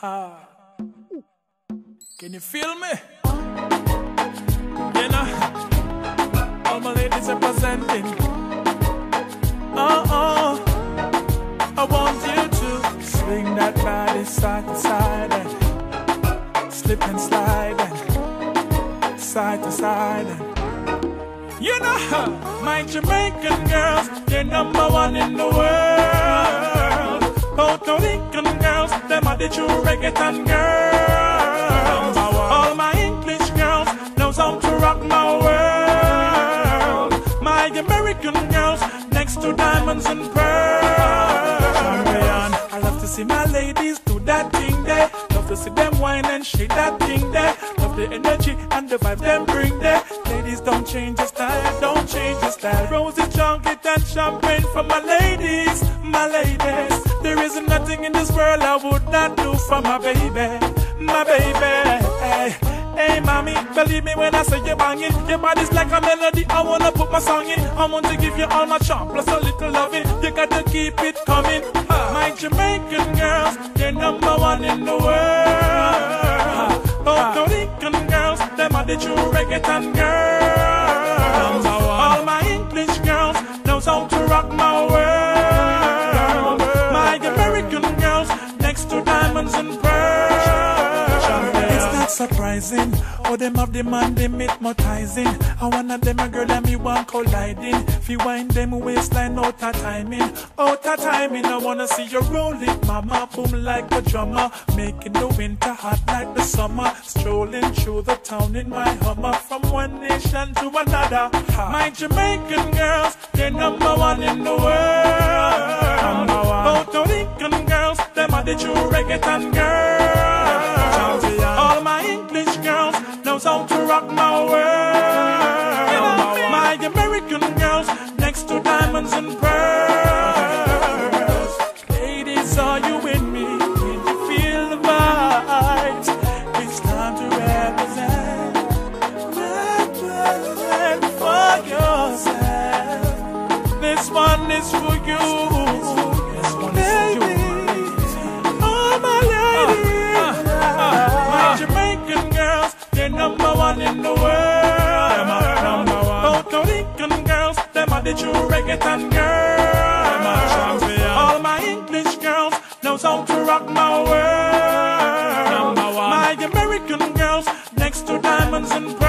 Can you feel me? You know, all my ladies representing. Uh oh, I want you to swing that body side to side and slip and slide and side to side and. You know, my Jamaican girls, they're number one in the world. Puerto Rican girls, them are the true reggaeton girls. All my English girls knows how to rock my world. My American girls, next to diamonds and pearls. I love to see my ladies do that thing there. Love to see them whine and shake that thing there. Love the energy and the vibe them bring there. Ladies, don't change your style, don't change your style. Rosy chocolate and champagne for my ladies, my ladies. There is nothing in this world I would not do for my baby, my baby. Hey, hey, mommy, believe me when I say you're banging. Your body's like a melody. I wanna put my song in. I want to give you all my charm plus a little loving. You gotta keep it coming. My Jamaican girls, they're number one in the world. Puerto Rican girls, them are the true reggaeton girls. American girls, next to diamonds and pearls. It's not surprising. Oh, them have the man, them hypnotizing. I wanna them a girl that me want colliding. Fi wind them waistline out of timing, out of timing. I wanna see you roll it, mama, boom like a drummer, making the winter hot like the summer. Strolling through the town in my Hummer, from one nation to another. My Jamaican girls, they're the true reggaeton girls. All my English girls knows how to rock my world. My American girls next to diamonds and pearls. Ladies, are you with me? Can you feel the vibes? It's time to represent, represent for yourself. This one is for you. rock my world. My American girls next to diamonds and